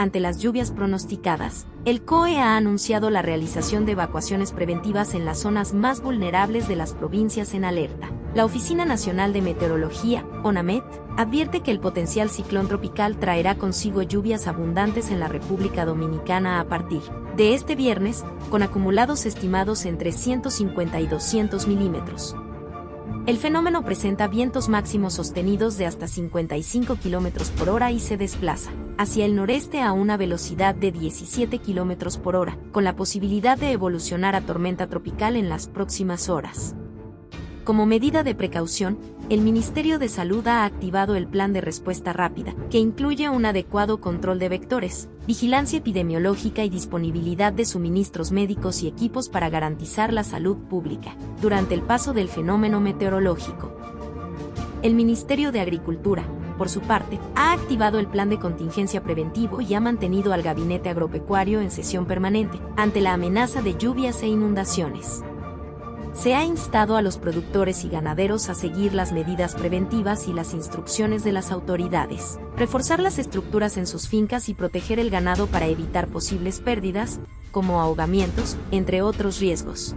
ante las lluvias pronosticadas, el COE ha anunciado la realización de evacuaciones preventivas en las zonas más vulnerables de las provincias en alerta. La Oficina Nacional de Meteorología, ONAMET, advierte que el potencial ciclón tropical traerá consigo lluvias abundantes en la República Dominicana a partir de este viernes, con acumulados estimados entre 150 y 200 milímetros. El fenómeno presenta vientos máximos sostenidos de hasta 55 km por hora y se desplaza hacia el noreste a una velocidad de 17 km por hora, con la posibilidad de evolucionar a tormenta tropical en las próximas horas. Como medida de precaución, el Ministerio de Salud ha activado el Plan de Respuesta Rápida, que incluye un adecuado control de vectores, vigilancia epidemiológica y disponibilidad de suministros médicos y equipos para garantizar la salud pública durante el paso del fenómeno meteorológico. El Ministerio de Agricultura, por su parte, ha activado el plan de contingencia preventivo y ha mantenido al gabinete agropecuario en sesión permanente ante la amenaza de lluvias e inundaciones se ha instado a los productores y ganaderos a seguir las medidas preventivas y las instrucciones de las autoridades, reforzar las estructuras en sus fincas y proteger el ganado para evitar posibles pérdidas, como ahogamientos, entre otros riesgos.